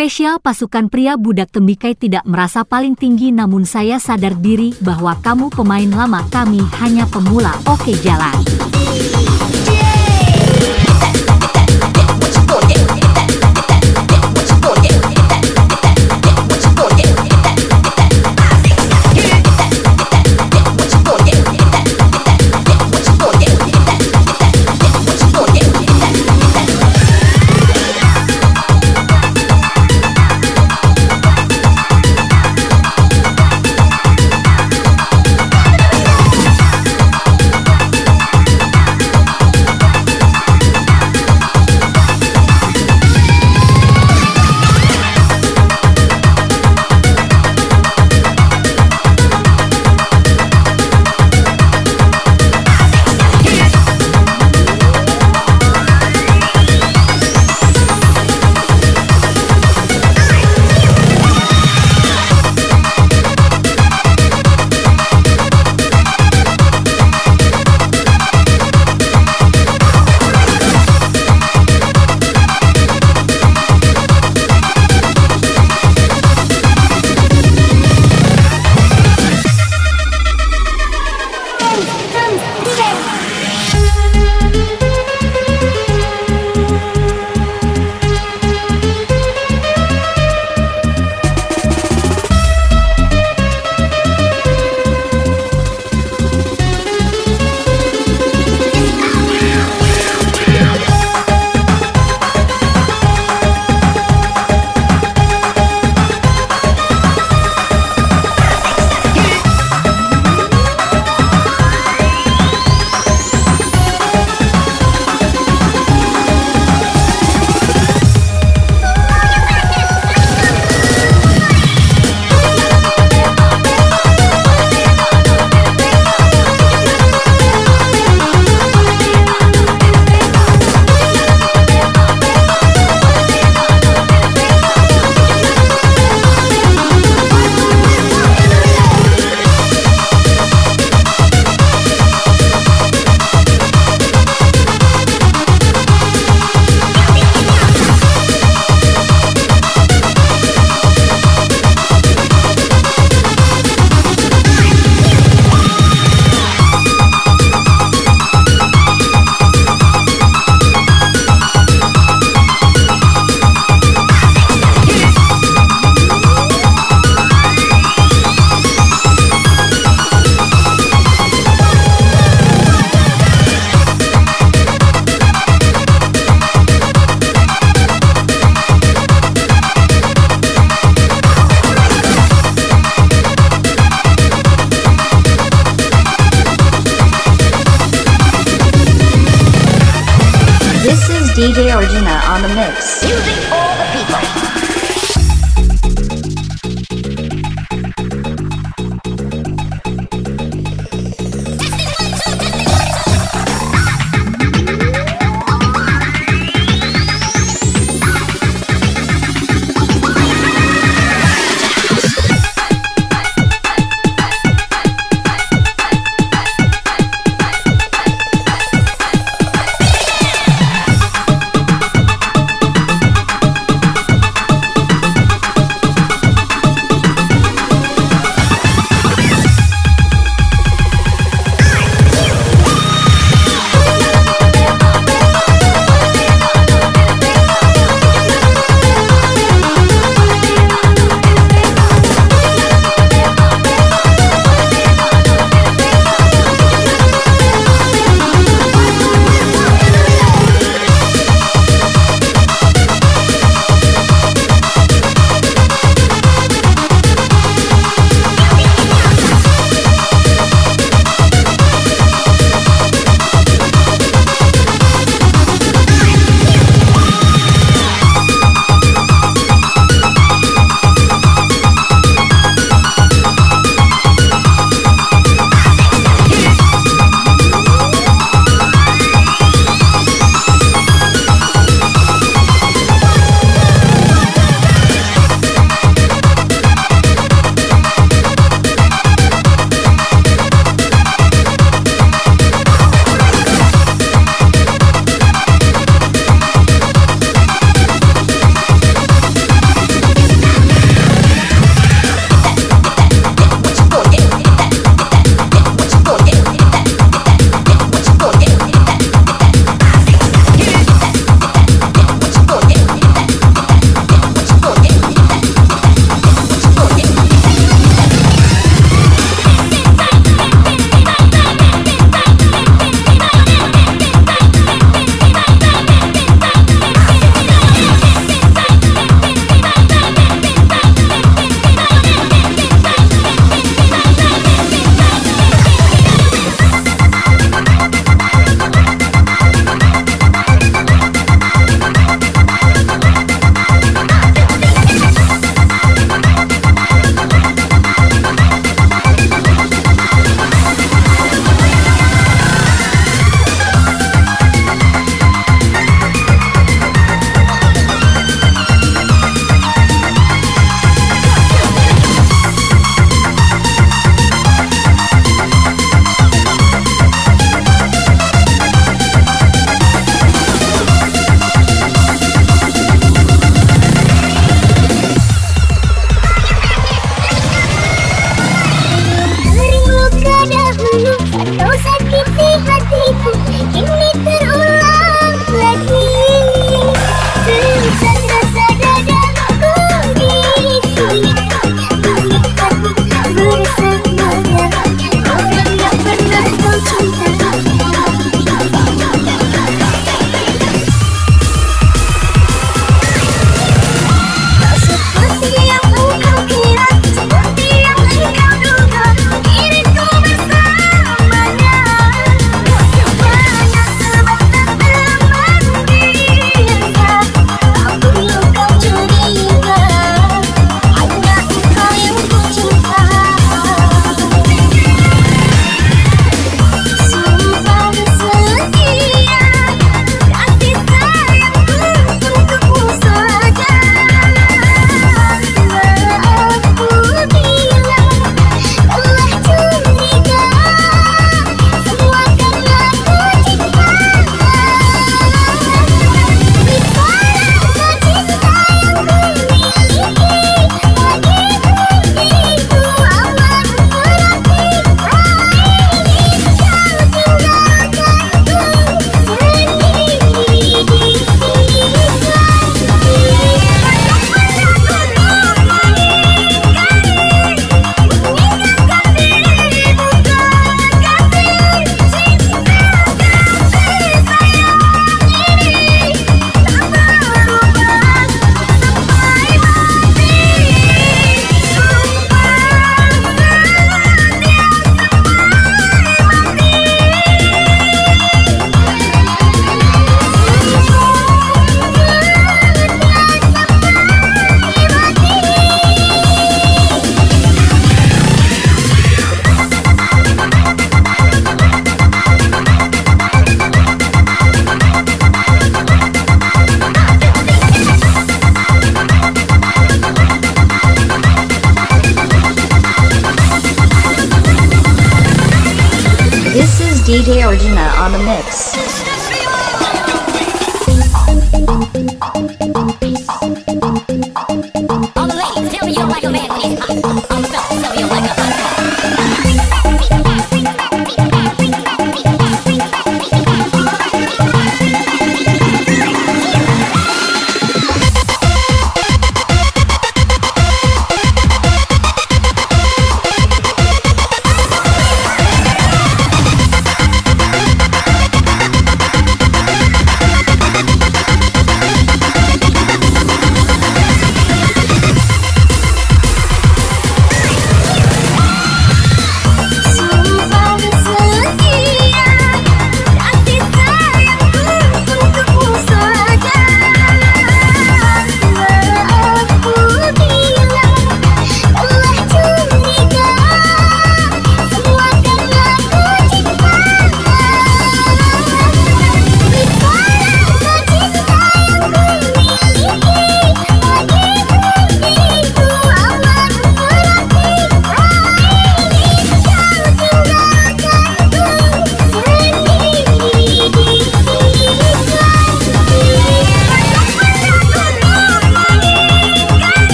Spesial pasukan pria budak tembikai tidak merasa paling tinggi namun saya sadar diri bahwa kamu pemain lama kami hanya pemula. Oke jalan.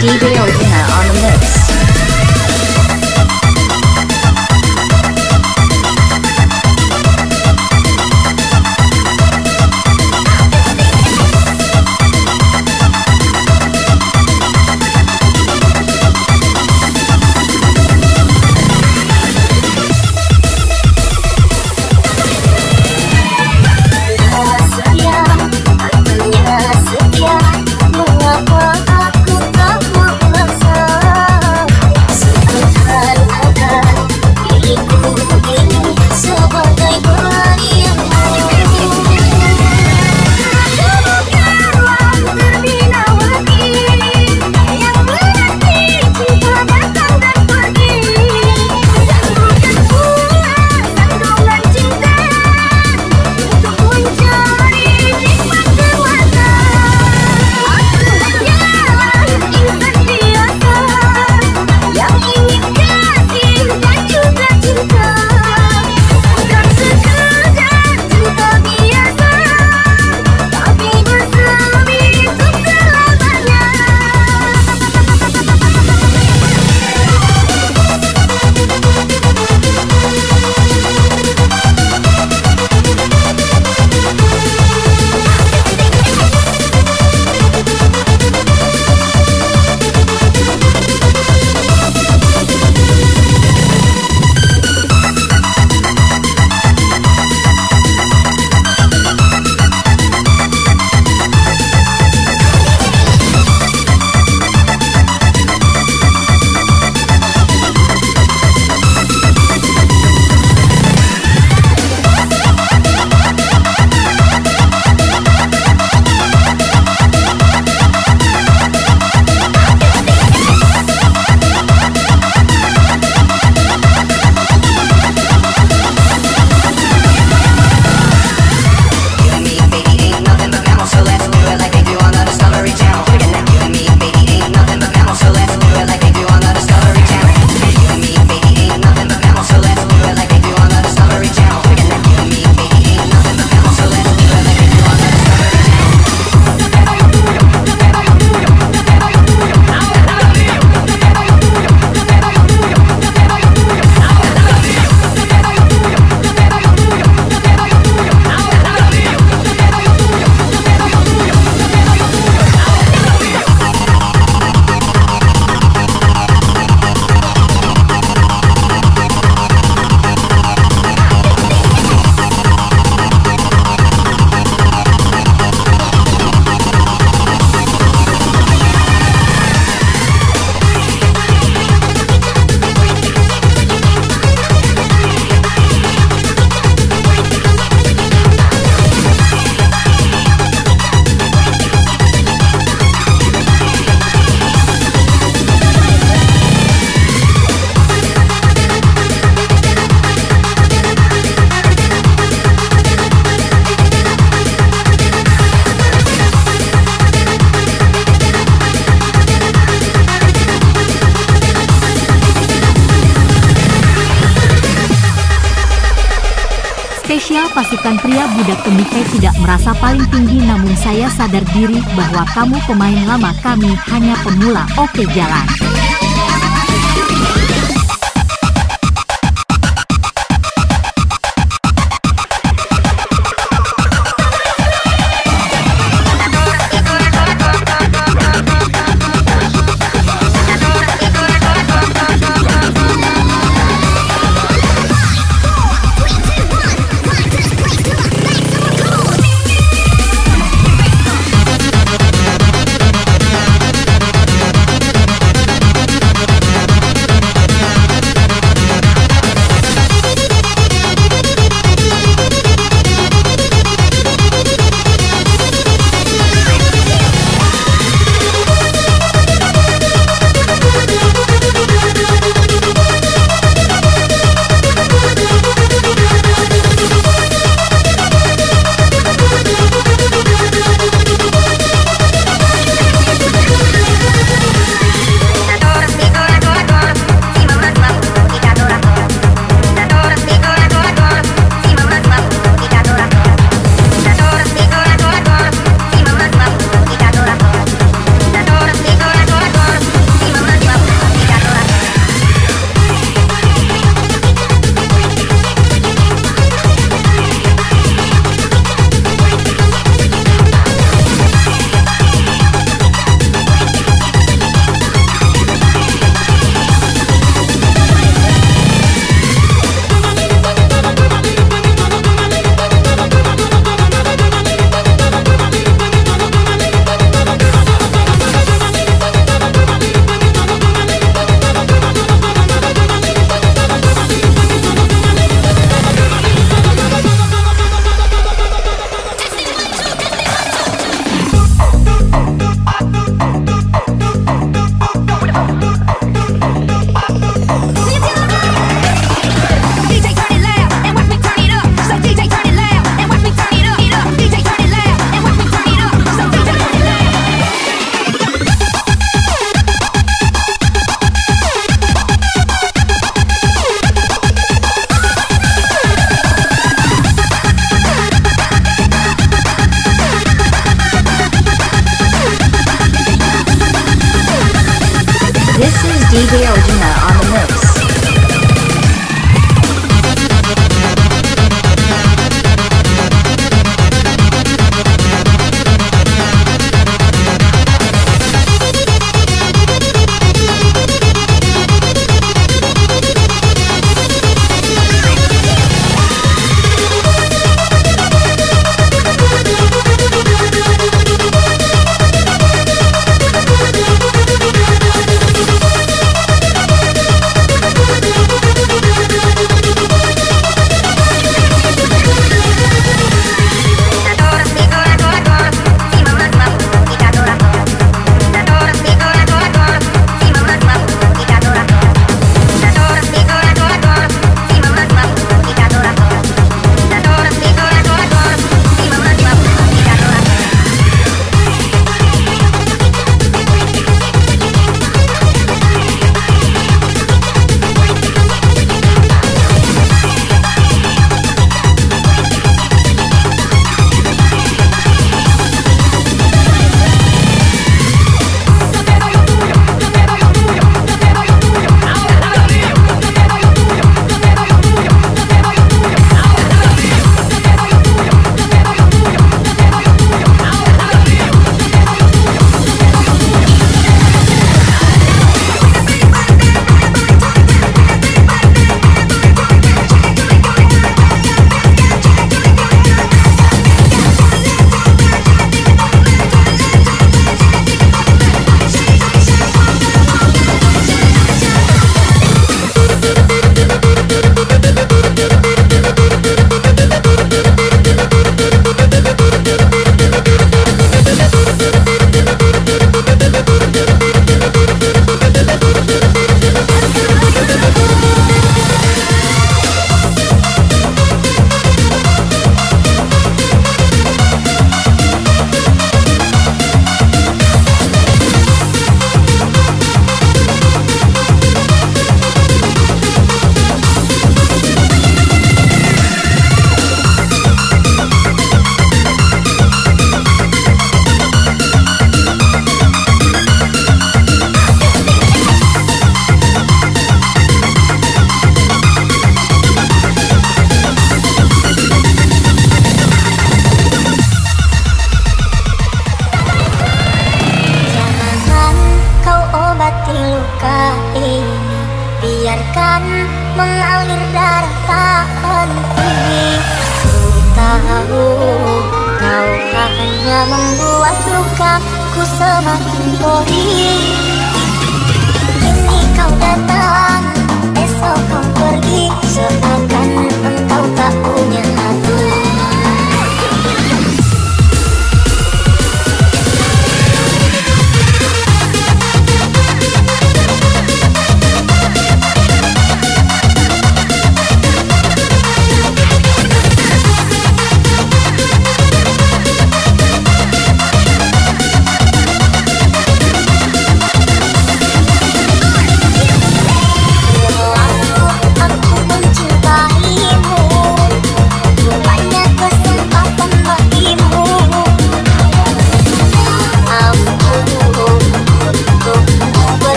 DJ Original on the mix. sadar diri bahwa kamu pemain lama kami hanya pemula oke jalan.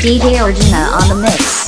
DJ Arjuna on the mix.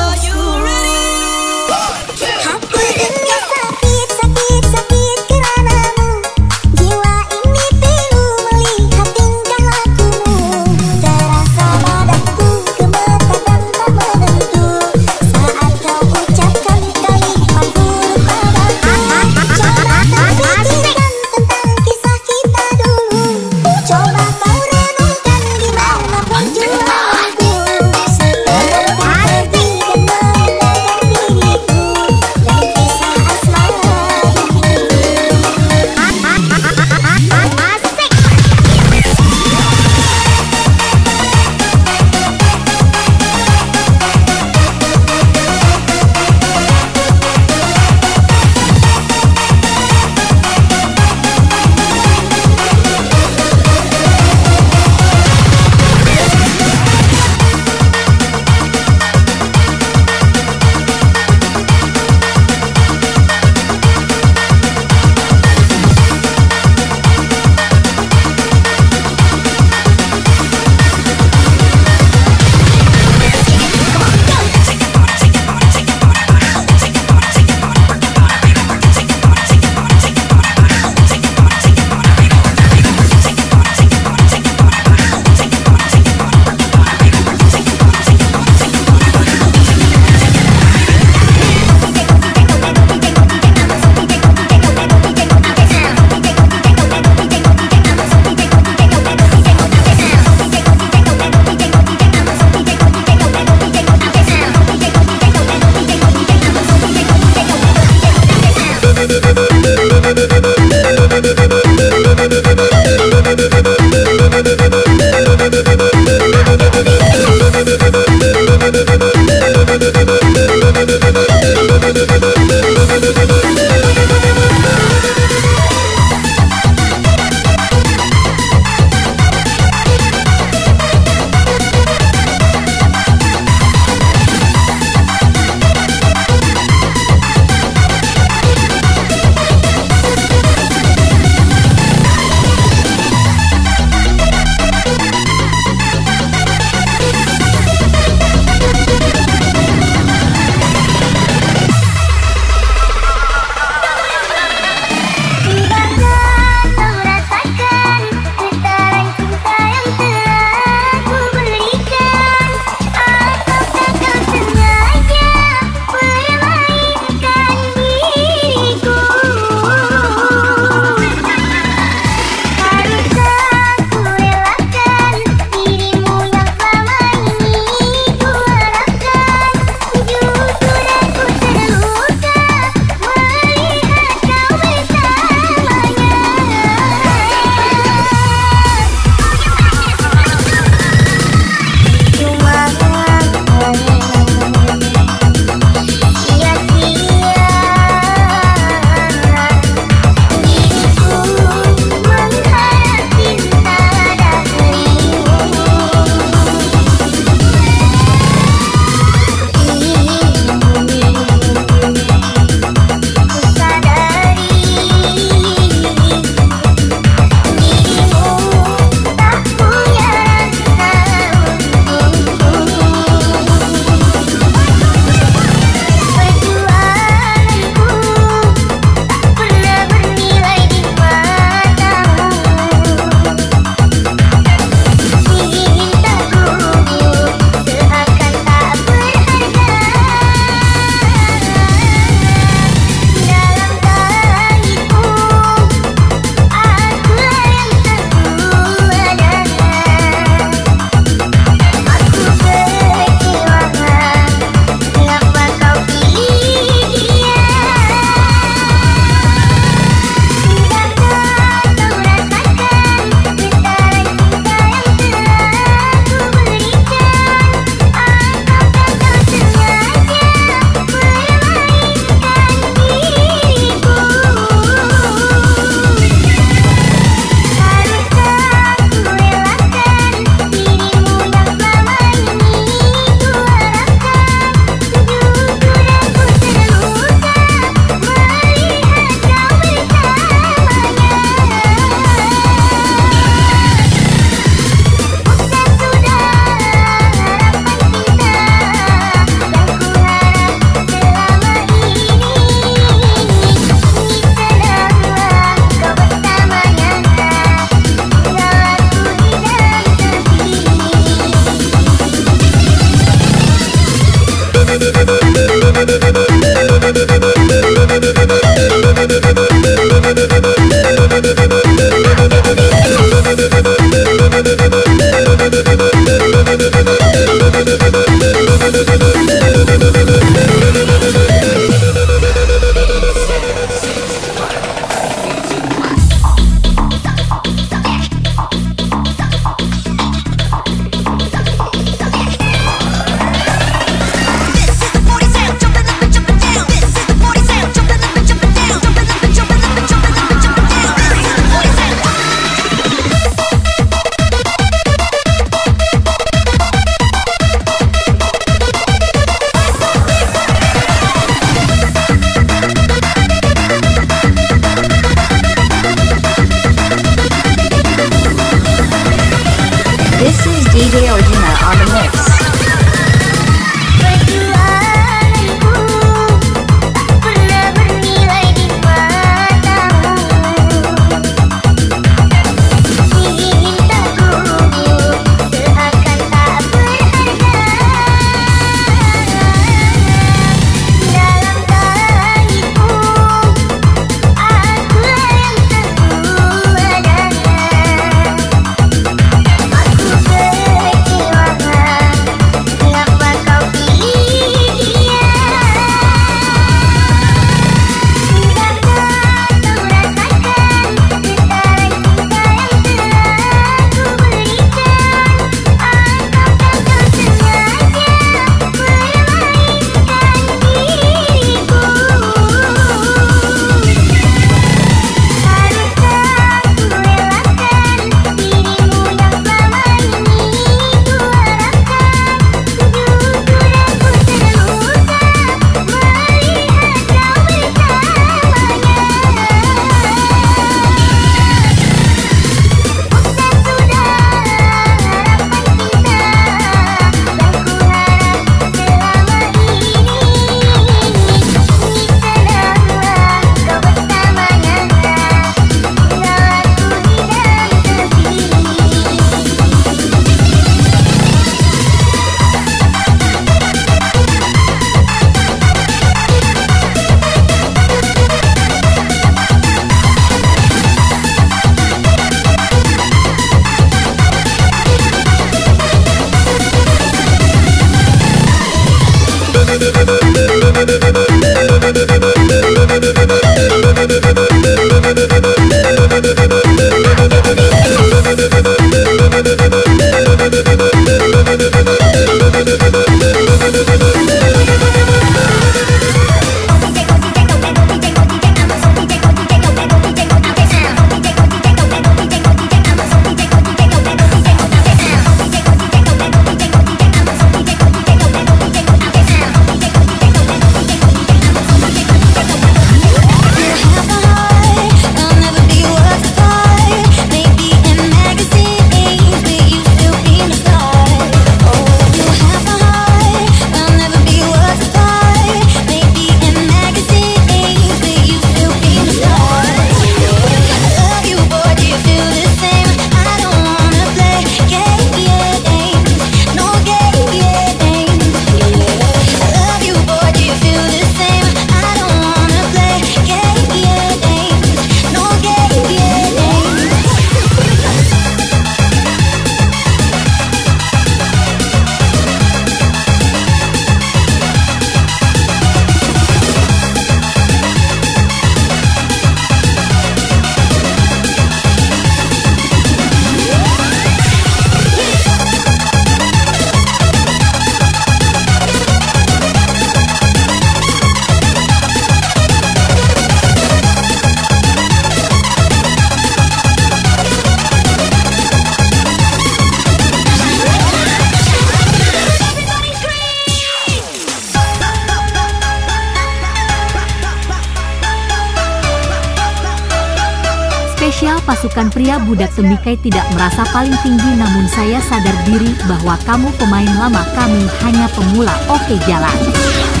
Pria budak temikai tidak merasa paling tinggi namun saya sadar diri bahwa kamu pemain lama kami hanya pemula. Oke jalan.